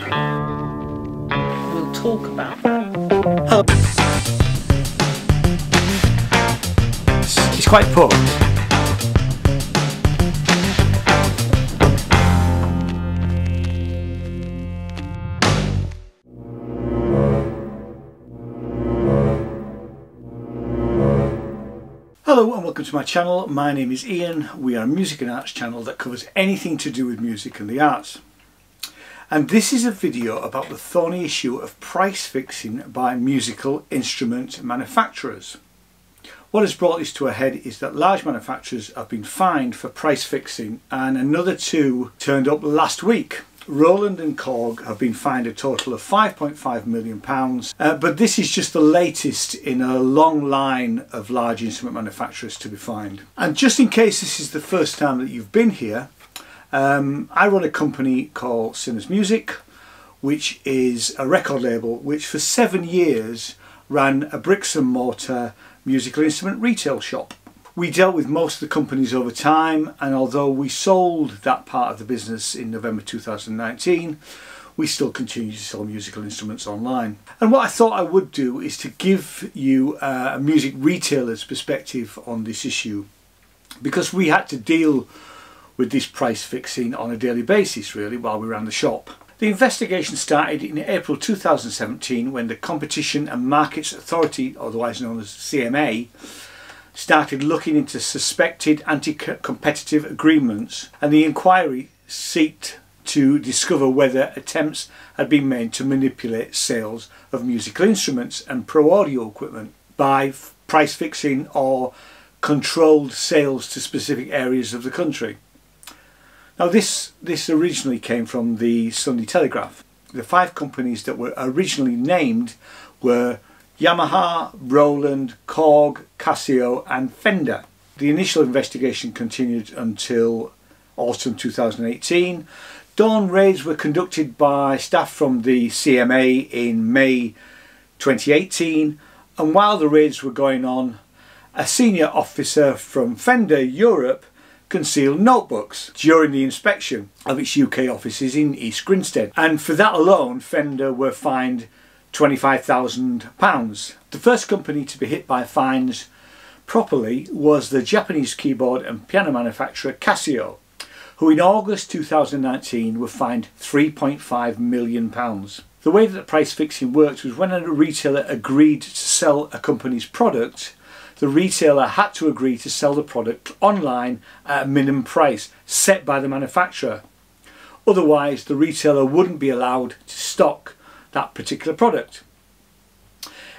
we'll talk about. It's quite poor. Hello and welcome to my channel. My name is Ian. We are a music and arts channel that covers anything to do with music and the arts. And this is a video about the thorny issue of price fixing by musical instrument manufacturers. What has brought this to a head is that large manufacturers have been fined for price fixing and another two turned up last week. Roland and Korg have been fined a total of 5.5 million pounds, uh, but this is just the latest in a long line of large instrument manufacturers to be fined. And just in case this is the first time that you've been here, um, I run a company called Sinners Music, which is a record label which for seven years ran a bricks and mortar musical instrument retail shop. We dealt with most of the companies over time, and although we sold that part of the business in November 2019, we still continue to sell musical instruments online. And what I thought I would do is to give you uh, a music retailer's perspective on this issue because we had to deal with this price fixing on a daily basis really while we ran the shop. The investigation started in April 2017 when the Competition and Markets Authority, otherwise known as CMA, started looking into suspected anti-competitive agreements and the inquiry sought to discover whether attempts had been made to manipulate sales of musical instruments and pro audio equipment by price fixing or controlled sales to specific areas of the country. Now this, this originally came from the Sunday Telegraph. The five companies that were originally named were Yamaha, Roland, Korg, Casio and Fender. The initial investigation continued until autumn 2018. Dawn raids were conducted by staff from the CMA in May 2018 and while the raids were going on a senior officer from Fender Europe concealed notebooks during the inspection of its UK offices in East Grinstead and for that alone Fender were fined £25,000. The first company to be hit by fines properly was the Japanese keyboard and piano manufacturer Casio, who in August 2019 were fined £3.5 million. The way that the price fixing worked was when a retailer agreed to sell a company's product, the retailer had to agree to sell the product online at a minimum price set by the manufacturer. Otherwise, the retailer wouldn't be allowed to stock that particular product.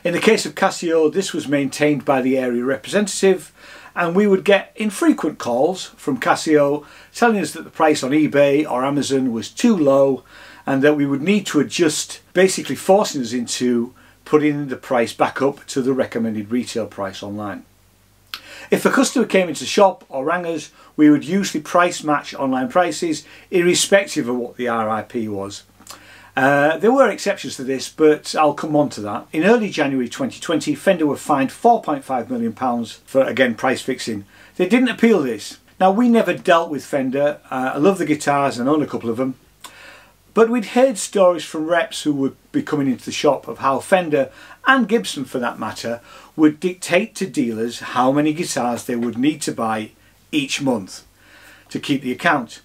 In the case of Casio, this was maintained by the area representative and we would get infrequent calls from Casio telling us that the price on eBay or Amazon was too low and that we would need to adjust, basically forcing us into putting the price back up to the recommended retail price online. If a customer came into the shop or rang us, we would usually price match online prices irrespective of what the RRP was. Uh, there were exceptions to this, but I'll come on to that. In early January 2020, Fender were fined £4.5 million for, again, price fixing. They didn't appeal this. Now, we never dealt with Fender. Uh, I love the guitars and own a couple of them. But we'd heard stories from reps who would be coming into the shop of how Fender, and Gibson for that matter, would dictate to dealers how many guitars they would need to buy each month to keep the account.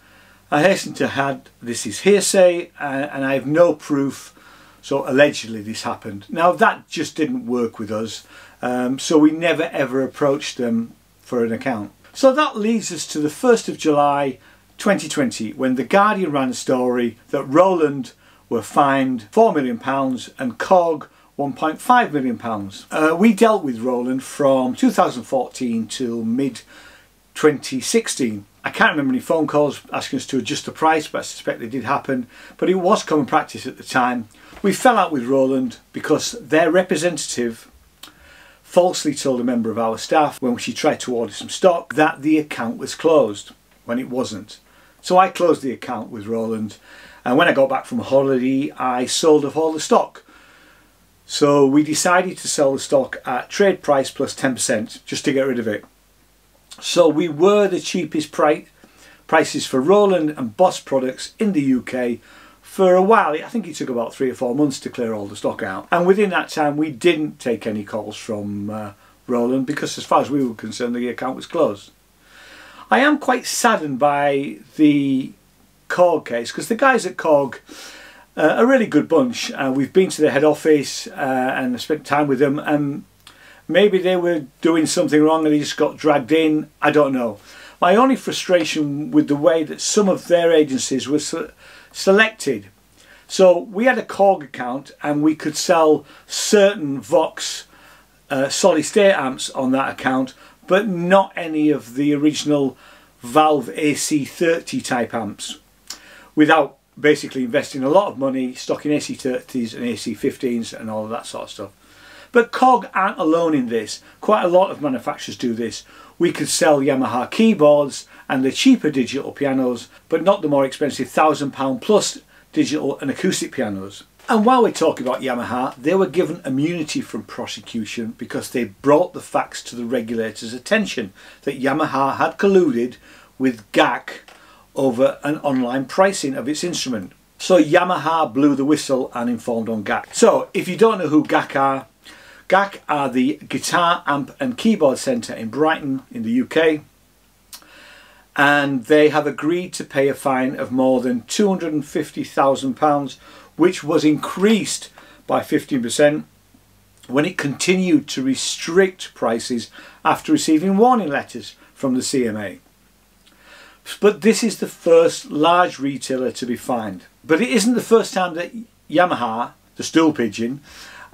I hasten to add this is hearsay uh, and I have no proof so allegedly this happened. Now that just didn't work with us um, so we never ever approached them for an account. So that leads us to the 1st of July 2020 when The Guardian ran a story that Roland were fined £4 million and Korg £1.5 million. Uh, we dealt with Roland from 2014 till mid 2016 I can't remember any phone calls asking us to adjust the price, but I suspect they did happen. But it was common practice at the time. We fell out with Roland because their representative falsely told a member of our staff when she tried to order some stock that the account was closed when it wasn't. So I closed the account with Roland and when I got back from holiday I sold off all the stock. So we decided to sell the stock at trade price plus 10% just to get rid of it. So we were the cheapest price, prices for Roland and Boss products in the UK for a while. I think it took about three or four months to clear all the stock out. And within that time, we didn't take any calls from uh, Roland because as far as we were concerned, the account was closed. I am quite saddened by the Korg case because the guys at Korg uh, a really good bunch. Uh, we've been to the head office uh, and spent time with them and maybe they were doing something wrong and they just got dragged in. I don't know. My only frustration with the way that some of their agencies were se selected. So we had a Korg account and we could sell certain Vox uh, solid state amps on that account but not any of the original Valve AC30 type amps without basically investing a lot of money stocking AC30s and AC15s and all of that sort of stuff. But Korg aren't alone in this. Quite a lot of manufacturers do this. We could sell Yamaha keyboards and the cheaper digital pianos, but not the more expensive £1,000 plus digital and acoustic pianos. And while we're talking about Yamaha, they were given immunity from prosecution because they brought the facts to the regulator's attention that Yamaha had colluded with GAK over an online pricing of its instrument. So Yamaha blew the whistle and informed on GAK. So if you don't know who GAK are, GAK are the Guitar Amp and Keyboard Centre in Brighton in the UK and they have agreed to pay a fine of more than £250,000 which was increased by 15% when it continued to restrict prices after receiving warning letters from the CMA. But this is the first large retailer to be fined. But it isn't the first time that Yamaha, the stool pigeon,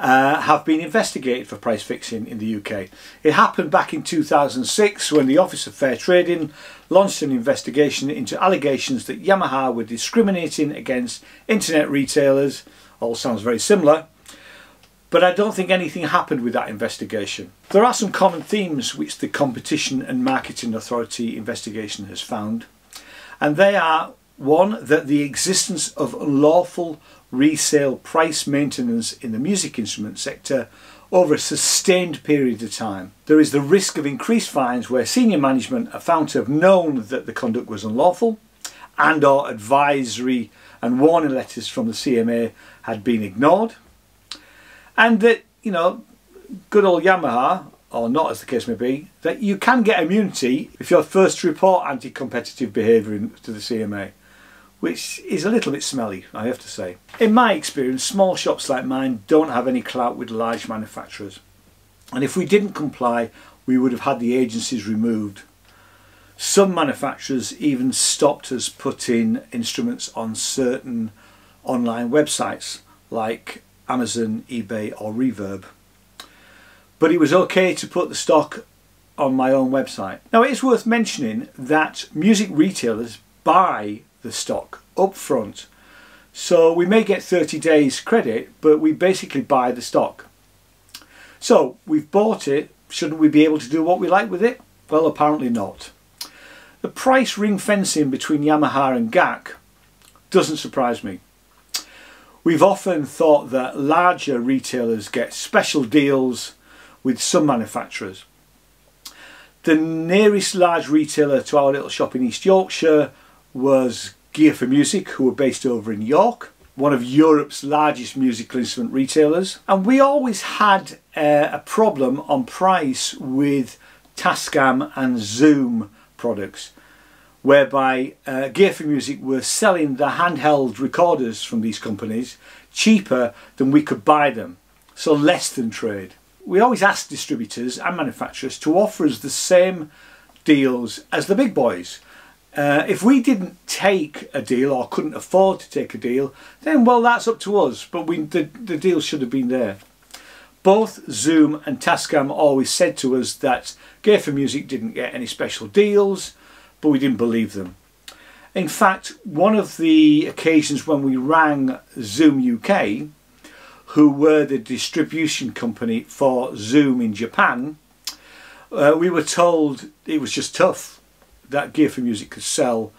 uh, have been investigated for price fixing in the UK. It happened back in 2006 when the Office of Fair Trading launched an investigation into allegations that Yamaha were discriminating against internet retailers. All sounds very similar. But I don't think anything happened with that investigation. There are some common themes which the Competition and Marketing Authority investigation has found. And they are one, that the existence of unlawful resale price maintenance in the music instrument sector over a sustained period of time. There is the risk of increased fines where senior management are found to have known that the conduct was unlawful and or advisory and warning letters from the CMA had been ignored and that, you know, good old Yamaha, or not as the case may be, that you can get immunity if you're first to report anti-competitive behaviour to the CMA which is a little bit smelly, I have to say. In my experience, small shops like mine don't have any clout with large manufacturers. And if we didn't comply, we would have had the agencies removed. Some manufacturers even stopped us putting instruments on certain online websites like Amazon, eBay or Reverb. But it was okay to put the stock on my own website. Now it is worth mentioning that music retailers buy the stock up front. So we may get 30 days credit, but we basically buy the stock. So we've bought it, shouldn't we be able to do what we like with it? Well, apparently not. The price ring fencing between Yamaha and GAK doesn't surprise me. We've often thought that larger retailers get special deals with some manufacturers. The nearest large retailer to our little shop in East Yorkshire was Gear for Music, who were based over in York, one of Europe's largest musical instrument retailers. And we always had uh, a problem on price with Tascam and Zoom products, whereby uh, Gear for Music were selling the handheld recorders from these companies cheaper than we could buy them, so less than trade. We always asked distributors and manufacturers to offer us the same deals as the big boys uh, if we didn't take a deal or couldn't afford to take a deal, then well, that's up to us. But we, the, the deal should have been there. Both Zoom and Tascam always said to us that for Music didn't get any special deals, but we didn't believe them. In fact, one of the occasions when we rang Zoom UK, who were the distribution company for Zoom in Japan, uh, we were told it was just tough that Gear for Music could sell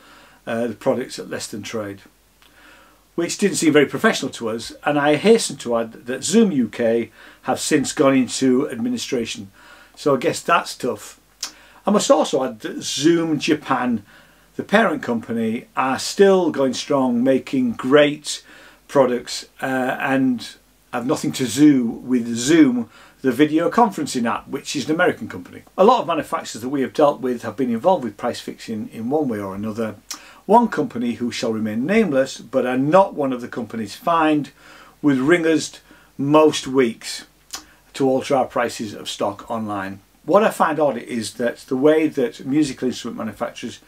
uh, the products at less than trade, which didn't seem very professional to us. And I hasten to add that Zoom UK have since gone into administration, so I guess that's tough. I must also add that Zoom Japan, the parent company, are still going strong, making great products uh, and have nothing to do with Zoom, the video conferencing app, which is an American company. A lot of manufacturers that we have dealt with have been involved with price fixing in one way or another. One company who shall remain nameless, but are not one of the companies fined, with ringers most weeks to alter our prices of stock online. What I find odd is that the way that musical instrument manufacturers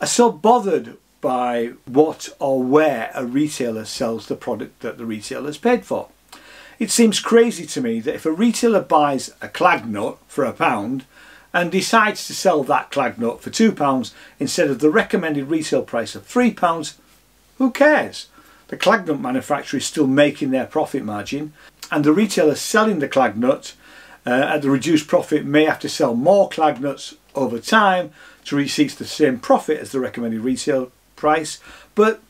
are so bothered by what or where a retailer sells the product that the retailer has paid for. It seems crazy to me that if a retailer buys a Clagnut for a pound and decides to sell that Clagnut for two pounds instead of the recommended retail price of three pounds, who cares? The Clagnut manufacturer is still making their profit margin and the retailer selling the Clagnut uh, at the reduced profit may have to sell more Clagnuts over time to reach the same profit as the recommended retail price but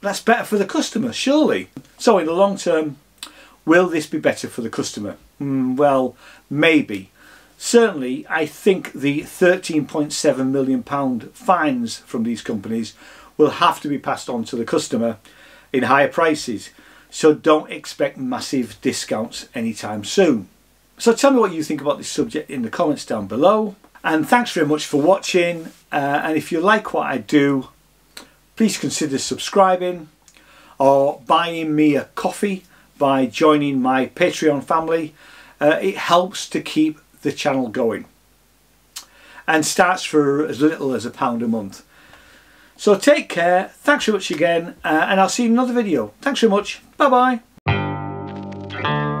that's better for the customer surely. So in the long term Will this be better for the customer? Mm, well, maybe. Certainly, I think the £13.7 million fines from these companies will have to be passed on to the customer in higher prices. So don't expect massive discounts anytime soon. So tell me what you think about this subject in the comments down below. And thanks very much for watching. Uh, and if you like what I do, please consider subscribing or buying me a coffee by joining my Patreon family. Uh, it helps to keep the channel going and starts for as little as a pound a month. So take care, thanks very much again, uh, and I'll see you in another video. Thanks very much, bye bye.